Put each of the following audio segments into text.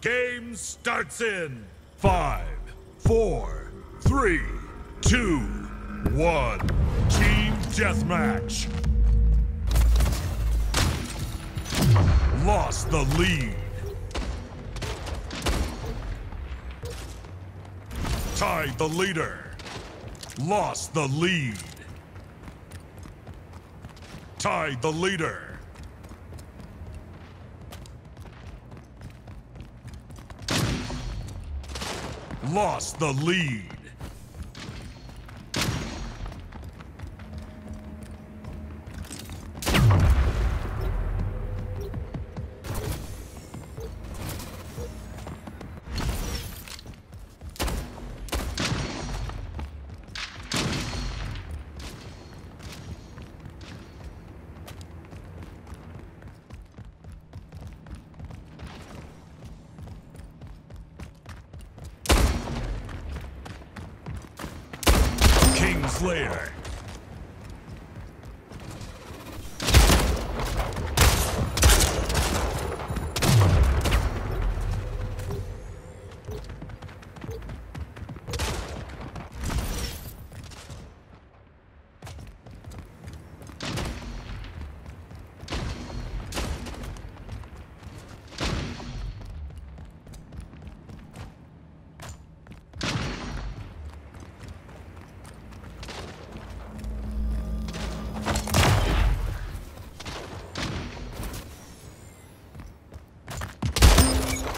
Game starts in five, four, three, two, one. Team deathmatch. Lost the lead. Tied the leader. Lost the lead. Tied the leader. Lost the lead. Slayer.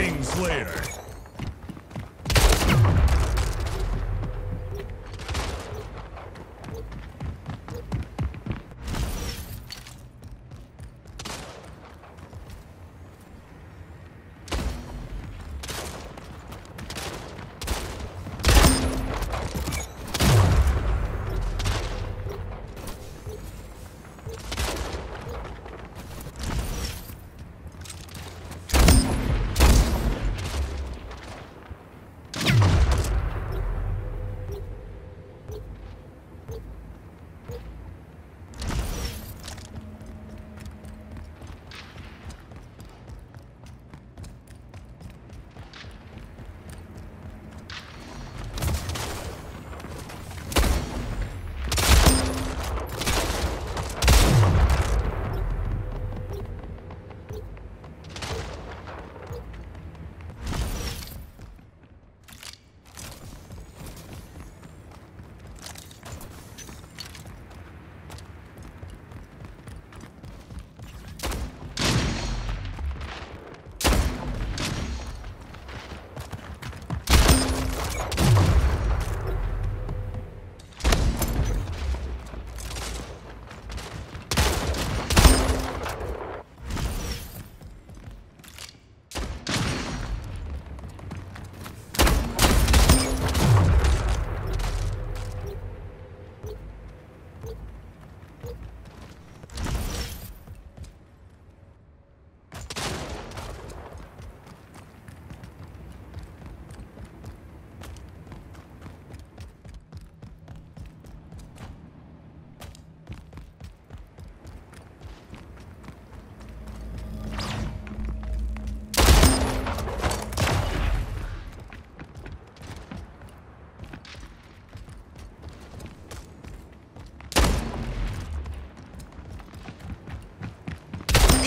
Kingslayer.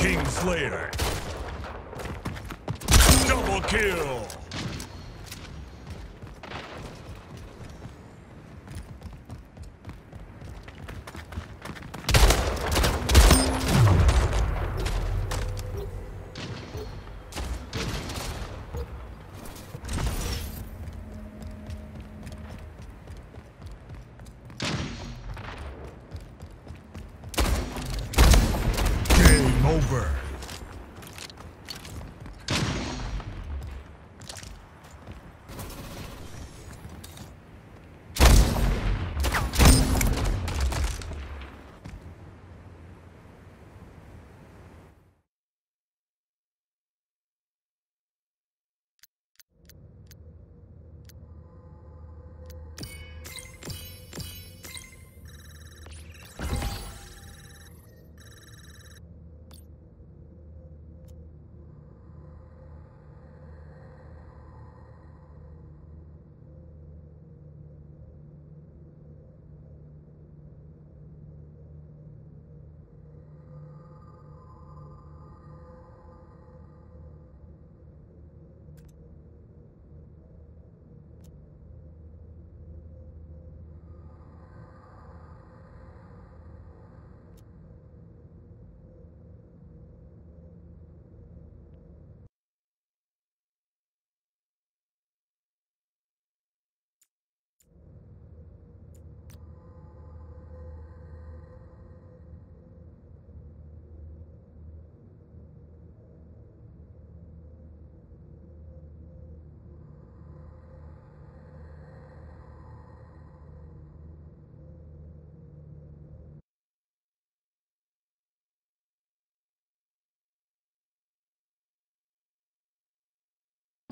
Dragon Slayer. Double kill. Game over.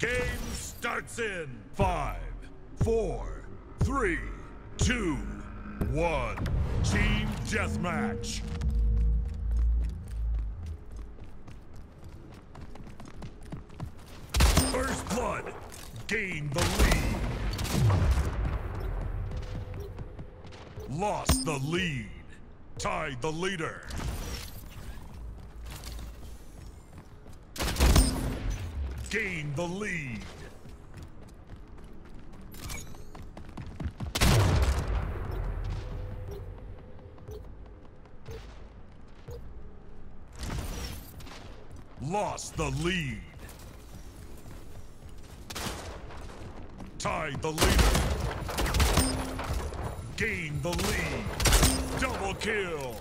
Game starts in five, four, three, two, one. Team deathmatch. First blood. Gain the lead. Lost the lead. Tied the leader. Gain the lead. Lost the lead. Tied the leader. Gain the lead. Double kill.